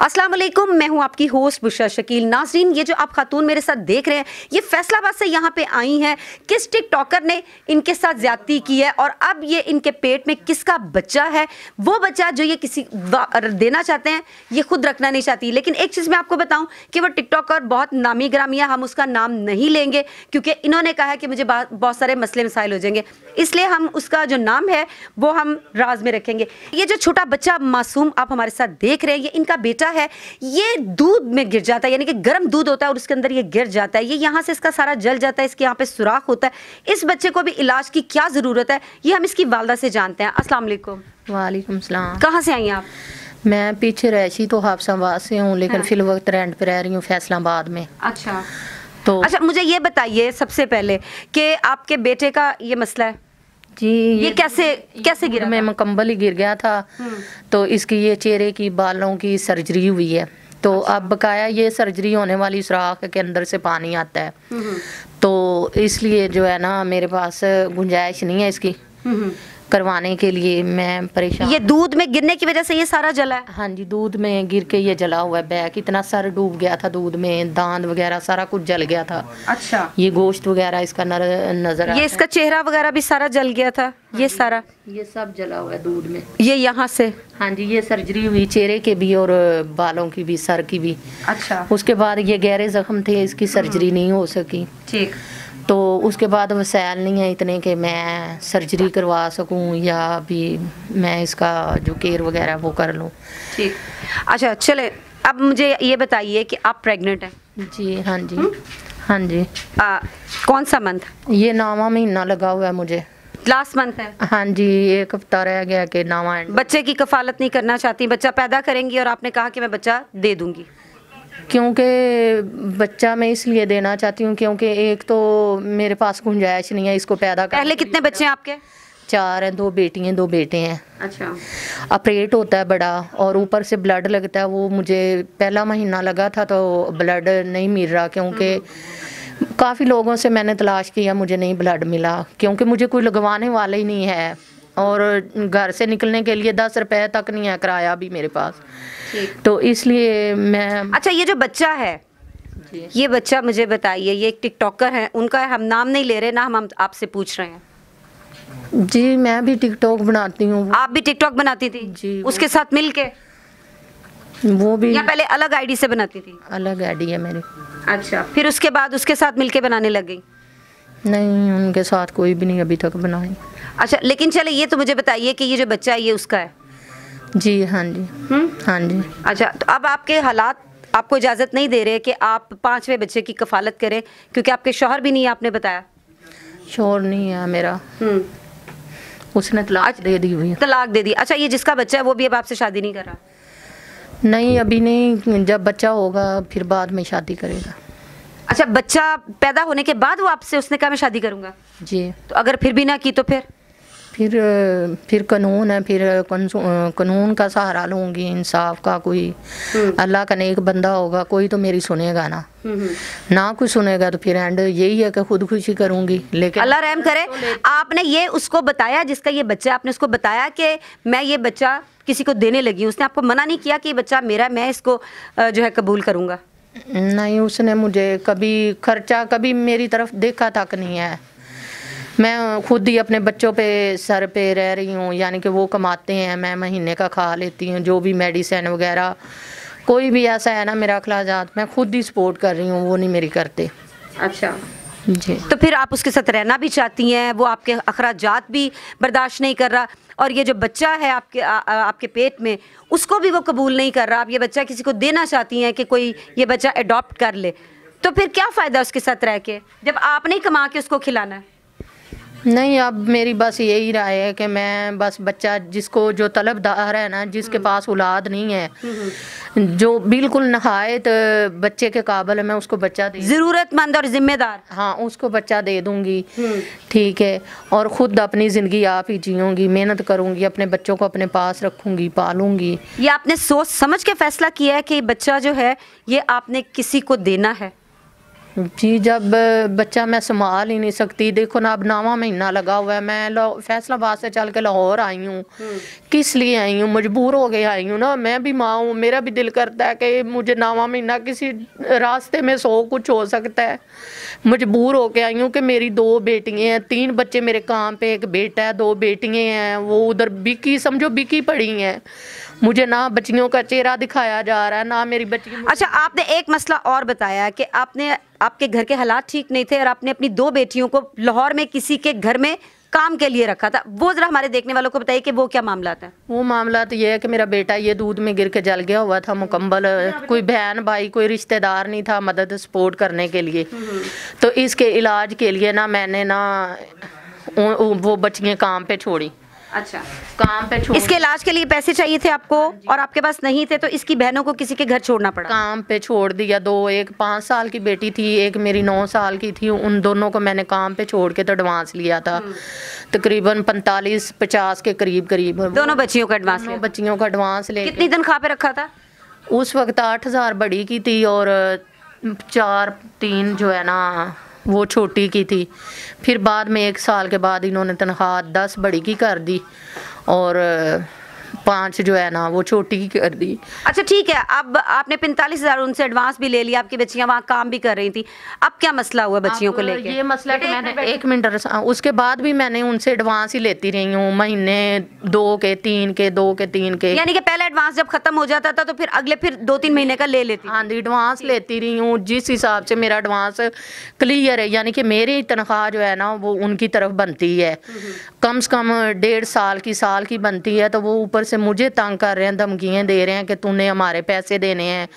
अस्सलाम वालेकुम मैं हूँ आपकी होस्ट बुशा शकील नाजरीन। ये जो आप खातून मेरे साथ देख रहे हैं, ये फैसलाबाद से यहाँ पे आई हैं। किस टिकटॉकर ने इनके साथ ज्यादती की है और अब ये इनके पेट में किसका बच्चा है? वो बच्चा जो ये किसी देना चाहते हैं, ये खुद रखना नहीं चाहती। लेकिन एक चीज़ मैं आपको बताऊँ कि वो टिकटॉकर बहुत नामी ग्रामी है, हम उसका नाम नहीं लेंगे, क्योंकि इन्होंने कहा कि मुझे बहुत सारे मसले मसाइल हो जाएँगे। इसलिए हम उसका जो नाम है, वो हम राज में रखेंगे। ये जो छोटा बच्चा मासूम आप हमारे साथ देख रहे हैं, ये इनका बेटा है ये दूध में गिर जाता है यानी कि गर्म दूध होता है और उसके अंदर ये गिर जाता है ये यहाँ से इसका सारा जल जाता है इसके यहाँ पे सुराख होता है। इस बच्चे को भी इलाज की क्या ज़रूरत है ये हम इसकी वालदा से जानते हैं। अस्सलाम वालेकुम। वालेकुम सलाम। कहाँ से आई आप? मैं पीछे रहशी तो हाफसाबाद से हूँ लेकिन हाँ। फिल वक्त रेंट पे रह रही हूँ फैसलाबाद में। अच्छा। तो अच्छा मुझे ये बताइए सबसे पहले कि आपके बेटे का ये मसला है। जी ये, ये कैसे ये कैसे गिर मैं मकम्बल ही गिर गया था हम्म। तो इसकी ये चेहरे की बालों की सर्जरी हुई है तो अच्छा। अब बकाया ये सर्जरी होने वाली सुराख के अंदर से पानी आता है हम्म। तो इसलिए जो है ना मेरे पास गुंजाइश नहीं है इसकी हम्म। करवाने के लिए मैं परेशान ये दूध में गिरने की वजह से ये सारा जला है? हाँ जी दूध में गिर के ये जला हुआ है बैग। इतना सर डूब गया था दूध में दांत वगैरह सारा कुछ जल गया था। अच्छा। ये गोश्त वगैरह इसका नर, नज़र ये इसका चेहरा वगैरह भी सारा जल गया था? ये हाँ सारा? ये सब जला हुआ है दूध में। ये यहाँ से? हाँ जी ये सर्जरी हुई चेहरे के भी और बालों की भी सर की भी। अच्छा। उसके बाद ये गहरे जख्म थे इसकी सर्जरी नहीं हो सकी। ठीक। तो उसके बाद वसैल नहीं है इतने कि मैं सर्जरी करवा सकूँ या भी मैं इसका जो केयर वगैरह वो कर लूँ। ठीक अच्छा चले अब मुझे ये बताइए कि आप प्रेग्नेंट हैं। जी हाँ जी। हुँ? हाँ जी। आ, कौन सा मंथ ये नावा महीना लगा हुआ है मुझे। लास्ट मंथ है? हाँ जी एक हफ़्ता रह गया कि नावा बच्चे की कफालत नहीं करना चाहती बच्चा पैदा करेंगी और आपने कहा कि मैं बच्चा दे दूँगी। क्योंकि बच्चा मैं इसलिए देना चाहती हूँ क्योंकि एक तो मेरे पास गुंजाइश नहीं है इसको पैदा कर पहले कितने बच्चे हैं आपके? चार हैं दो बेटी हैं दो बेटे हैं। अच्छा। ऑपरेट होता है बड़ा और ऊपर से ब्लड लगता है वो मुझे पहला महीना लगा था तो ब्लड नहीं मिल रहा क्योंकि काफ़ी लोगों से मैंने तलाश किया मुझे नहीं ब्लड मिला क्योंकि मुझे कोई लगवाने वाला ही नहीं है। और घर से निकलने के लिए दस रुपए तक नहीं है किराया भी मेरे पास। तो इसलिए मैं अच्छा ये जो बच्चा है ये बच्चा मुझे बताइए ये एक टिकटॉकर है उनका हम नाम नहीं ले रहे ना हम आपसे पूछ रहे हैं। जी मैं भी टिकटॉक बनाती हूँ। आप भी टिकटॉक बनाती थी? जी उसके साथ मिल के? वो भी या पहले अलग आईडी से बनाती थी? अलग आईडी है मेरी। अच्छा फिर उसके बाद उसके साथ मिलके बनाने लग गई? नहीं उनके साथ कोई भी नहीं अभी तक बनाई अच्छा लेकिन चले ये तो मुझे बताइए कि ये जो बच्चा है ये उसका है? जी हाँ जी। हम्म? हाँ जी। अच्छा तो अब आपके हालात आपको इजाज़त नहीं दे रहे कि आप पाँचवें बच्चे की कफालत करें क्योंकि आपके शोहर भी नहीं है आपने बताया। शोहर नहीं है मेरा। हम्म। उसने तलाक अच्छा, दे दी हुई। तलाक दे दी। अच्छा ये जिसका बच्चा है वो भी अब आपसे शादी नहीं कर रहा? नहीं अभी नहीं जब बच्चा होगा फिर बाद में शादी करेगा। अच्छा बच्चा पैदा होने के बाद वो आपसे उसने कहा मैं शादी करूँगा। जी। तो अगर फिर भी ना की तो फिर? फिर फिर कानून है फिर कानून का सहारा लूँगी इंसाफ का कोई। हम्म। अल्लाह का नेक बंदा होगा कोई तो मेरी सुनेगा ना। हम्म, हम्म। ना कोई सुनेगा तो फिर एंड यही है कि खुदकुशी करूँगी लेकिन अल्लाह रहम करे आपने ये उसको बताया जिसका ये बच्चा आपने उसको बताया कि मैं ये बच्चा किसी को देने लगी उसने आपको मना नहीं किया कि ये बच्चा मेरा मैं इसको जो है कबूल करूँगा? नहीं, उसने मुझे कभी खर्चा कभी मेरी तरफ़ देखा तक नहीं है। मैं खुद ही अपने बच्चों पे, सर पे रह रही हूँ, यानी कि वो कमाते हैं, मैं महीने का खा लेती हूँ, जो भी मेडिसिन वगैरह, कोई भी ऐसा है ना मेरा अखलाजात, मैं खुद ही सपोर्ट कर रही हूँ, वो नहीं मेरी करते। अच्छा। तो फिर आप उसके साथ रहना भी चाहती हैं वो आपके अखराज भी बर्दाश्त नहीं कर रहा और ये जो बच्चा है आपके आ, आ, आपके पेट में उसको भी वो कबूल नहीं कर रहा। आप ये बच्चा किसी को देना चाहती हैं कि कोई ये बच्चा अडॉप्ट कर ले। तो फिर क्या फ़ायदा उसके साथ रह के जब आपने कमा के उसको खिलाना? है नहीं अब मेरी बस यही राय है कि मैं बस बच्चा जिसको जो तलबदार है ना जिसके हम्म। पास औलाद नहीं है हम्म। जो बिल्कुल नहायत बच्चे के काबल है मैं उसको बच्चा दे ज़रूरतमंद और जिम्मेदार हाँ उसको बच्चा दे दूँगी हम्म। ठीक है और ख़ुद अपनी ज़िंदगी आप ही जीऊँगी मेहनत करूँगी अपने बच्चों को अपने पास रखूँगी पालूँगी ये आपने सोच समझ के फैसला किया है कि बच्चा जो है ये आपने किसी को देना है जी जब बच्चा मैं संभाल ही नहीं सकती देखो ना अब नवा महीना लगा हुआ है मैं फैसलाबाद से चल के लाहौर आई हूँ। किस लिए आई हूँ? मजबूर हो गई आई हूँ ना मैं भी माँ हूँ मेरा भी दिल करता है कि मुझे नवा महीना किसी रास्ते में सो कुछ हो सकता है। मजबूर हो के आई हूँ कि मेरी दो बेटियाँ हैं तीन बच्चे मेरे काम पे एक बेटा है दो बेटियाँ हैं वो उधर बिकी समझो बिकी पड़ी हैं। मुझे ना बच्चियों का चेहरा दिखाया जा रहा है ना मेरी बच्ची अच्छा आपने एक मसला और बताया कि आपने आपके घर के हालात ठीक नहीं थे और आपने अपनी दो बेटियों को लाहौर में किसी के घर में काम के लिए रखा था। वो जरा हमारे देखने वालों को बताइए कि वो क्या मामला था। वो मामला तो ये है कि मेरा बेटा ये दूध में गिर के जल गया हुआ था, मुकम्मल, कोई बहन, भाई, कोई रिश्तेदार नहीं था मदद सपोर्ट करने के लिए। तो इसके इलाज के लिए ना मैंने ना वो बच्चियाँ काम पे छोड़ी। अच्छा। काम पे छोड़ इसके इलाज के लिए पैसे चाहिए थे आपको और आपके पास नहीं थे तो इसकी बहनों को किसी के घर छोड़ना पड़ा। काम पे छोड़ दिया दो एक पाँच साल की बेटी थी एक मेरी नौ साल की थी उन दोनों को मैंने काम पे छोड़ के तो एडवांस लिया था। तकरीबन पैंतालीस पचास के करीब करीब। दोनों बच्चियों का एडवांस दोनों बच्चियों का एडवांस ले कितनी तनख्वाह पे रखा था? उस वक्त आठ हज़ार बड़ी की थी और चार तीन जो है ना वो छोटी की थी। फिर बाद में एक साल के बाद इन्होंने तनख्वाह दस बड़ी की कर दी और पाँच जो है ना वो छोटी की कर दी। अच्छा ठीक है अब आपने पैंतालीस हज़ार उनसे एडवांस भी ले लिया आपकी बच्चियाँ वहाँ काम भी कर रही थी। अब क्या मसला हुआ बच्चियों को अब लेके? ये मसला कि मैंने एक मिनट उसके बाद भी मैंने उनसे एडवांस ही लेती रही हूँ महीने दो के तीन के दो के तीन के। यानी कि पहला एडवांस जब खत्म हो जाता था तो फिर अगले फिर दो तीन महीने का ले लेती। हाँ जी एडवांस लेती रही हूँ जिस हिसाब से मेरा एडवांस क्लियर है यानी कि मेरी तनख्वाह जो है ना वो उनकी तरफ़ बनती है। कम से कम डेढ़ साल की साल की बनती है तो वो ऊपर से मुझे तंग कर रहे हैं धमकियाँ दे रहे हैं कि तूने हमारे पैसे देने हैं।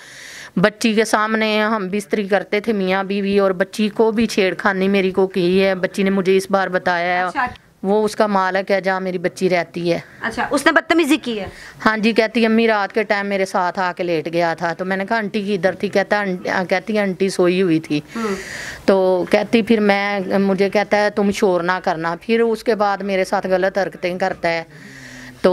बच्ची के सामने हम बिस्तरी करते थे मियाँ बीवी और बच्ची को भी छेड़खानी मेरी को की है। बच्ची ने मुझे इस बार बताया है अच्छा। वो उसका मालक है जहाँ मेरी बच्ची रहती है। अच्छा उसने बदतमीजी की है? हाँ जी कहती अम्मी रात के टाइम मेरे साथ आके लेट गया था। तो मैंने कहा आंटी की इधर थी। कहता "आंटी- आ, कहती आंटी सोई हुई थी। तो कहती फिर मैं मुझे कहता है तुम शोर ना करना। फिर उसके बाद मेरे साथ गलत हरकतें करता है। तो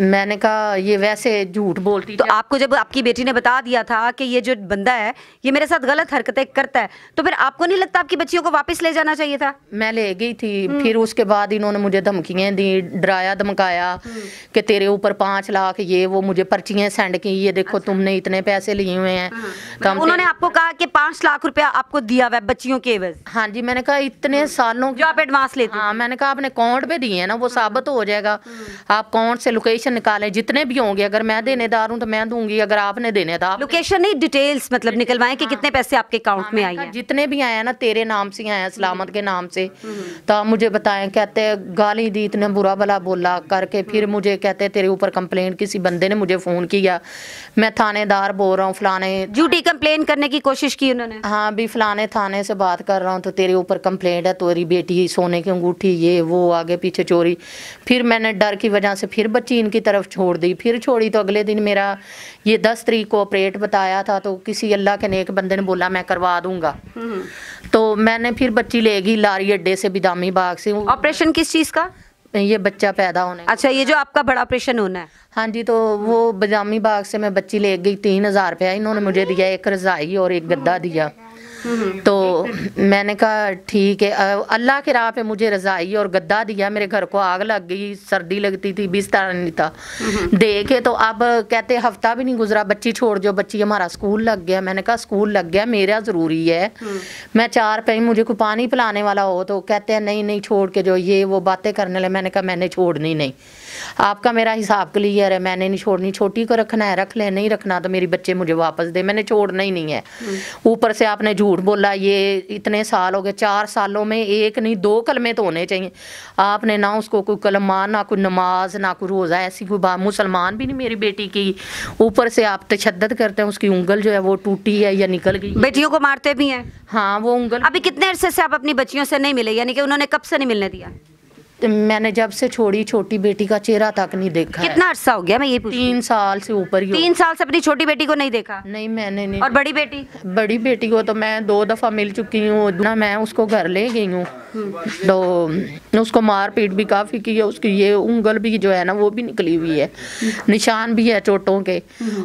मैंने कहा ये वैसे झूठ बोलती तो आपको जब आपकी बेटी ने बता दिया था कि ये जो बंदा है ये मेरे साथ गलत हरकतें करता है तो फिर आपको नहीं लगता आपकी बच्चियों को वापस ले जाना चाहिए था? मैं ले गई थी। फिर उसके बाद इन्होंने मुझे धमकियाँ दी डराया धमकाया कि तेरे ऊपर पाँच लाख ये वो मुझे पर्चियाँ सेंड की ये देखो तुमने इतने पैसे लिए हुए हैं। तो उन्होंने आपको कहा कि पाँच लाख रुपया आपको दिया हुआ है बच्चियों के एवज हाँ जी मैंने कहा इतने सालों जो आप एडवांस लेते हाँ मैंने कहा आपने अकाउंट पे दिए हैं ना वो साबित हो जाएगा। आप अकाउंट से लोकेशन निकालें जितने भी होंगे अगर मैं देनेदार हूँ तो मैं दूँगी अगर आपने देने आप लोकेशन नहीं डिटेल्स मतलब निकलवाएँ कि कितने पैसे आपके अकाउंट में आई हैं। जितने भी आए हैं ना तेरे नाम से आए हैं सलामत के नाम से। तो आप मुझे बताएँ कहते गाली दी इतने बुरा भला बोला करके फिर मुझे कहते तेरे ऊपर कंप्लेंट किसी बंदे ने मुझे फ़ोन किया। मैं थानेदार बोल रहा हूँ फलाने झूठी कंप्लेन करने की कोशिश की उन्होंने। हाँ भी फलाने थाने से बात कर रहा हूँ तो तेरे ऊपर कंप्लेंट है तेरी बेटी सोने की अंगूठी ये वो आगे पीछे चोरी। फिर मैंने डर की वजह से फिर बच्ची इनकी तरफ़ छोड़ दी। फिर छोड़ी तो अगले दिन मेरा ये दस तरीक को ऑपरेट बताया था तो किसी अल्लाह के नेक बंदे ने बोला मैं करवा दूँगा। तो मैंने फिर बच्ची ले गई लारी अड्डे से बिदामी बाग से। ऑपरेशन किस चीज़ का? ये बच्चा पैदा होने अच्छा ये जो आपका बड़ा ऑपरेशन होना है। हाँ जी तो वो बदामी बाग से मैं बच्ची ले गई तीन हज़ार रुपया इन्होंने मुझे दिया एक रजाई और एक गद्दा दिया। तो मैंने कहा ठीक है अल्लाह के राह पे मुझे रजाई और गद्दा दिया मेरे घर को आग लग गई सर्दी लगती थी बिस्तर नहीं था। देखे तो अब कहते हफ़्ता भी नहीं गुजरा बच्ची छोड़ जो बच्ची हमारा स्कूल लग गया। मैंने कहा स्कूल लग गया मेरा ज़रूरी है। मैं चार पे मुझे कोई पानी पिलाने वाला हो तो कहते हैं नहीं नहीं छोड़ के जो ये वो बातें करने लगे मैंने कहा मैंने छोड़नी नहीं। आपका मेरा हिसाब क्लियर है मैंने नहीं छोड़नी। छोटी को रखना है रख ले नहीं रखना तो मेरी बच्चे मुझे वापस दे। मैंने छोड़ना ही नहीं है। ऊपर से आपने झूठ बोला ये इतने साल हो गए चार सालों में एक नहीं दो कलमे तो होने चाहिए। आपने ना उसको कोई कलमान ना कोई नमाज़ ना कोई रोज़ा ऐसी कोई बात मुसलमान भी नहीं मेरी बेटी की। ऊपर से आप तशद्दद करते हैं उसकी उंगल जो है वो टूटी है या निकल गई बेटियों को मारते भी हैं। हाँ वो उंगल अभी कितने अरसे से आप अपनी बच्चियों से नहीं मिले यानी कि उन्होंने कब से नहीं मिलने दिया? मैंने जब से छोड़ी छोटी बेटी का चेहरा तक नहीं देखा। कितना अरसा हो गया मैं ये तीन साल से ऊपर ही तीन साल से अपनी छोटी बेटी को नहीं देखा? नहीं मैंने नहीं और बड़ी बेटी? बड़ी बेटी को तो मैं दो दफ़ा मिल चुकी हूँ ना मैं उसको घर ले गई हूँ। तो उसको मार पीट भी काफ़ी की है उसकी ये उंगल भी जो है ना वो भी निकली हुई है। निशान भी है चोटों के।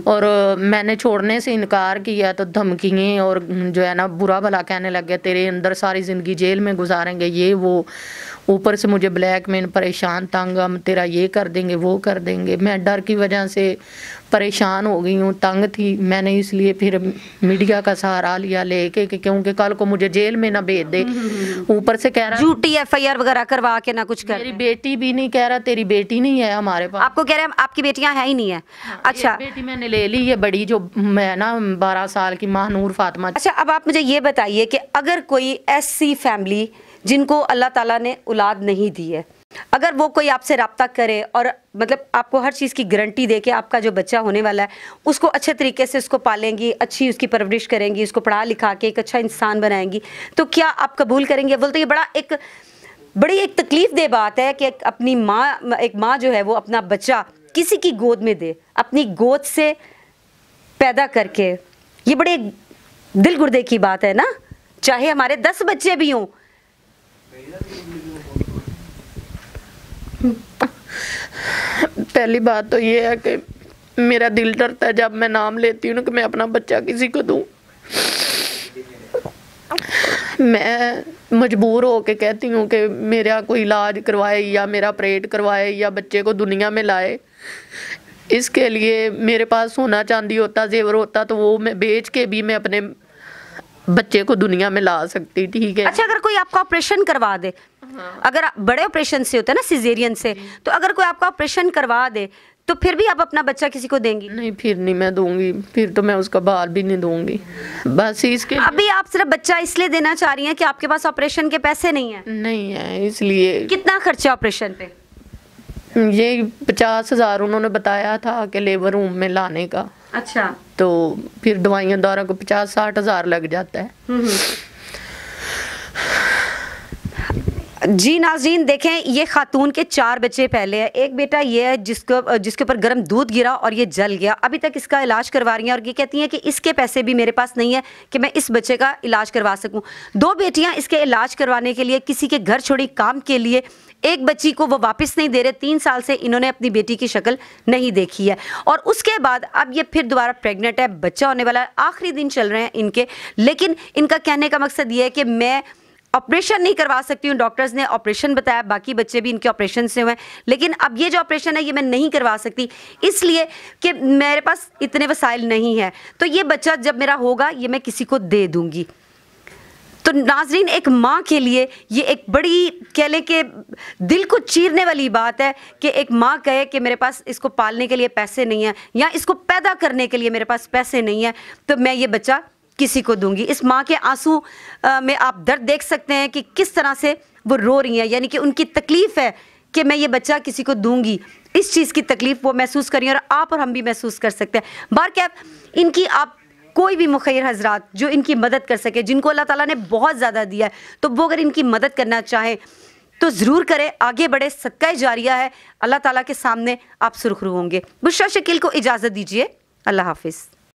और मैंने छोड़ने से इनकार किया तो धमकियाँ और जो है ना बुरा भला कहने लग गया तेरे अंदर सारी ज़िंदगी जेल में गुजारेंगे ये वो। ऊपर से मुझे ब्लैक मेन परेशान तंग हम तेरा ये कर देंगे वो कर देंगे। मैं डर की वजह से परेशान हो गई हूँ तंग थी। मैंने इसलिए फिर मीडिया का सहारा लिया लेके कि क्योंकि कल को मुझे जेल में ना भेज दे। ऊपर से कह रहा झूठी एफआईआर वगैरह करवा के ना कुछ कर। मेरी बेटी भी नहीं कह रहा तेरी बेटी नहीं है हमारे पास। आपको कह रहे हैं आपकी बेटियाँ है ही नहीं है। अच्छा। बेटी मैंने ले ली ये बड़ी जो मैं ना बारह साल की महानूर फातिमा। अच्छा अब आप मुझे ये बताइए कि अगर कोई ऐसी फैमिली जिनको अल्लाह ताला ने औलाद नहीं दी है। अगर वो कोई आपसे रबता करे और मतलब आपको हर चीज़ की गारंटी दे के आपका जो बच्चा होने वाला है, उसको अच्छे तरीके से उसको पालेंगी, अच्छी उसकी परवरिश करेंगी, उसको पढ़ा लिखा के एक अच्छा इंसान बनाएँगी तो क्या आप कबूल करेंगे? बोलते ये बड़ा एक, बड़ी एक तकलीफ़ दे बात है कि अपनी माँ, एक माँ जो है वो अपना बच्चा किसी की गोद में दे, अपनी गोद से पैदा करके। ये बड़े दिल गुर्दे की बात है ना? चाहे हमारे दस बच्चे भी हों पहली बात तो ये है कि मेरा दिल डरता है जब मैं नाम लेती हूँ कि मैं अपना बच्चा किसी को दूँ। मैं मजबूर हो के कहती हूँ कि मेरा कोई इलाज करवाए या मेरा ऑपरेट करवाए या बच्चे को दुनिया में लाए। इसके लिए मेरे पास सोना चांदी होता, जेवर होता तो वो मैं बेच के भी मैं अपने बच्चे को दुनिया में ला सकती ठीक है? अच्छा अगर कोई आपका ऑपरेशन करवा दे हाँ। अगर बड़े ऑपरेशन से होता है ना सिजेरियन से तो अगर कोई आपका ऑपरेशन करवा दे तो फिर भी आप अपना बच्चा किसी को देंगी? नहीं फिर नहीं मैं दूँगी फिर तो मैं उसका बाल भी नहीं दूँगी। बस इसके अभी आप सिर्फ़ बच्चा इसलिए देना चाह रही हैं कि आपके पास ऑपरेशन के पैसे नहीं है? नहीं है इसलिए कितना खर्चा ऑपरेशन पे? ये पचास हज़ार उन्होंने बताया था कि लेबर रूम में लाने का। अच्छा। तो फिर दवाइयों द्वारा को पचास साठ हज़ार लग जाता है। जी नाजीन, देखें, ये खातून के चार बच्चे पहले हैं। एक बेटा ये है जिसको, जिसके ऊपर गर्म दूध गिरा और ये जल गया। अभी तक इसका इलाज करवा रही हैं और ये कहती हैं कि इसके पैसे भी मेरे पास नहीं है कि मैं इस बच्चे का इलाज करवा सकूँ। दो बेटियाँ इसके इलाज करवाने के लिए, किसी के घर छोड़ी काम के लिए एक बच्ची को वो वापस नहीं दे रहे। तीन साल से इन्होंने अपनी बेटी की शक्ल नहीं देखी है। और उसके बाद अब ये फिर दोबारा प्रेग्नेंट है, बच्चा होने वाला है। आखिरी दिन चल रहे हैं इनके। लेकिन इनका कहने का मकसद ये है कि मैं ऑपरेशन नहीं करवा सकती हूँ। डॉक्टर्स ने ऑपरेशन बताया, बाकी बच्चे भी इनके ऑपरेशन से हुए हैं। लेकिन अब ये जो ऑपरेशन है, ये मैं नहीं करवा सकती। इसलिए कि मेरे पास इतने वसाइल नहीं है। तो ये बच्चा जब मेरा होगा, ये मैं किसी को दे दूँगी। तो नाजरीन, एक माँ के लिए ये एक बड़ी, कह लें कि दिल को चीरने वाली बात है कि एक माँ कहे कि मेरे पास इसको पालने के लिए पैसे नहीं है या इसको पैदा करने के लिए मेरे पास पैसे नहीं है। तो मैं ये बच्चा किसी को दूँगी। इस माँ के आँसू में आप दर्द देख सकते हैं कि किस तरह से वो रो रही हैं, यानी कि उनकी तकलीफ़ है कि मैं ये बच्चा किसी को दूँगी। इस चीज़ की तकलीफ़ वो महसूस करी और आप और हम भी महसूस कर सकते हैं। बार क्या इनकी आप कोई भी मुखैर हजरात जो इनकी मदद कर सके, जिनको अल्लाह ताला ने बहुत ज़्यादा दिया है तो वो अगर इनकी मदद करना चाहे तो ज़रूर करें। आगे बढ़े, सदका जारिया है। अल्लाह ताला के सामने आप सुरखरू होंगे। बुशरा शकील को इजाज़त दीजिए। अल्लाह हाफिज़।